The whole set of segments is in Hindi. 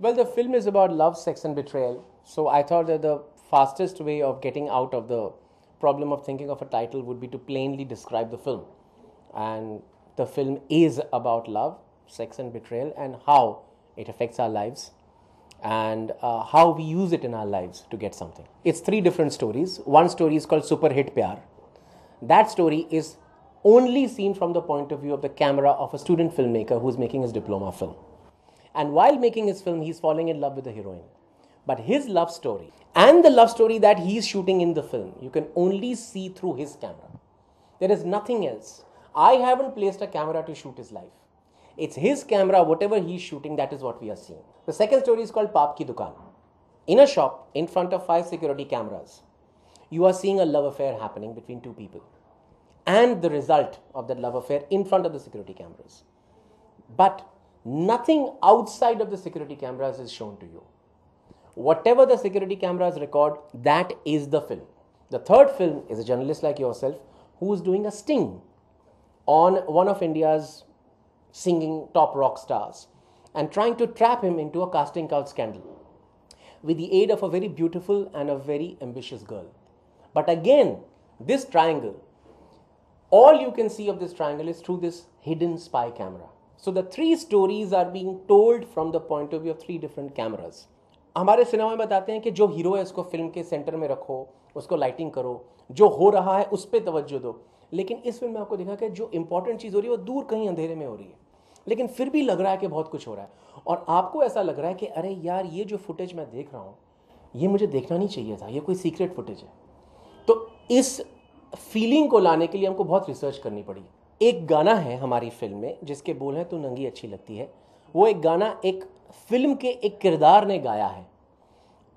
Well, the film is about love, sex, and betrayal. So I thought that the fastest way of getting out of the problem of thinking of a title would be to plainly describe the film. And the film is about love, sex, and betrayal, and how it affects our lives and uh, how we use it in our lives to get something. It's three different stories. One story is called Super Hit Pyar. That story is only seen from the point of view of the camera of a student filmmaker who's making his diploma film. And while making his film, he's falling in love with the heroine. But his love story and the love story that he's shooting in the film, you can only see through his camera. There is nothing else. I haven't placed a camera to shoot his life. It's his camera, whatever he's shooting, that is what we are seeing. The second story is called Paap Ki Dukaan. In a shop, in front of five security cameras, you are seeing a love affair happening between two people. And the result of that love affair in front of the security cameras. But nothing outside of the security cameras is shown to you. Whatever the security cameras record, that is the film. The third film is a journalist like yourself who is doing a sting on one of India's singing top rock stars and trying to trap him into a casting couch scandal with the aid of a very beautiful and a very ambitious girl. But again, this triangle, all you can see of this triangle is through this hidden spy camera. So the three stories are being told from the point of view of three different cameras हमारे सिनेमा में बताते हैं कि जो हीरो है, उसको फ़िल्म के सेंटर में रखो, उसको लाइटिंग करो, जो हो रहा है, उस पर तवज्जो दो। लेकिन इस फ़िल्म में आपको देखा कि जो इंपॉर्टेंट चीज़ हो रही है, वो दूर कहीं अंधेरे में हो रही है। लेकिन फिर भी लग रहा है कि बहुत कुछ हो रहा है। और आपको ऐसा लग रहा है कि अरे यार, ये जो फुटेज मैं देख रहा हूँ, ये मुझे देखना नहीं चाहिए था, ये कोई सीक्रेट फुटेज है। तो इस फीलिंग को लाने के लिए हमको बहुत रिसर्च करनी पड़ी। एक गाना है हमारी फ़िल्म में, जिसके बोल हैं तो नंगी अच्छी लगती है। वो एक गाना, एक फ़िल्म के एक किरदार ने गाया है।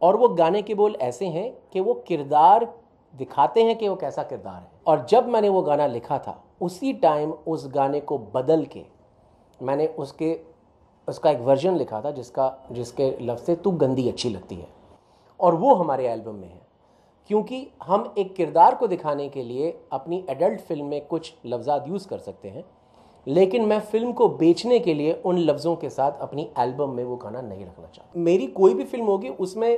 और वो गाने के बोल ऐसे हैं कि वो किरदार दिखाते हैं कि वो कैसा किरदार है। और जब मैंने वो गाना लिखा था, उसी टाइम उस गाने को बदल के मैंने उसके, उसका एक वर्जन लिखा था, जिसका, जिसके लफ्ज़ से तू गंदी अच्छी लगती है। और वो हमारे एल्बम में है। क्योंकि हम एक किरदार को दिखाने के लिए अपनी एडल्ट फ़िल्म में कुछ लफ्ज़ात यूज़ कर सकते हैं, लेकिन मैं फ़िल्म को बेचने के लिए उन लफ्ज़ों के साथ अपनी एल्बम में वो गाना नहीं रखना चाहता। मेरी कोई भी फ़िल्म होगी, उसमें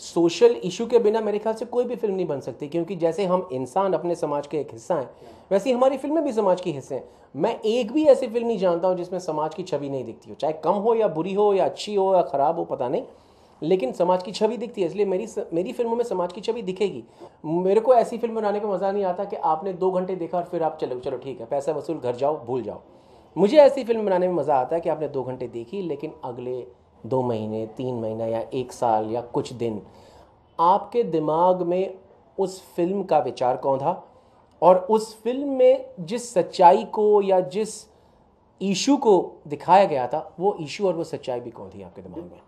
सोशल इशू के बिना मेरे ख्याल से कोई भी फ़िल्म नहीं बन सकती, क्योंकि जैसे हम इंसान अपने समाज के एक हिस्सा हैं, वैसे हमारी फ़िल्में भी समाज के हिस्से हैं। मैं एक भी ऐसी फ़िल्म नहीं जानता हूँ जिसमें समाज की छवि नहीं दिखती हो, चाहे कम हो या बुरी हो या अच्छी हो या ख़राब हो, पता नहीं। लेकिन समाज की छवि दिखती है, इसलिए मेरी मेरी फ़िल्मों में समाज की छवि दिखेगी। मेरे को ऐसी फ़िल्म बनाने का मज़ा नहीं आता कि आपने दो घंटे देखा और फिर आप चलो चलो ठीक है, पैसा वसूल, घर जाओ, भूल जाओ। मुझे ऐसी फ़िल्म बनाने में मज़ा आता है कि आपने दो घंटे देखी, लेकिन अगले दो महीने, तीन महीना या एक साल या कुछ दिन, आपके दिमाग में उस फ़िल्म का विचार कौन था? और उस फ़िल्म में जिस सच्चाई को या जिस इशू को दिखाया गया था, वो इशू और वो सच्चाई भी कौन थी आपके दिमाग में?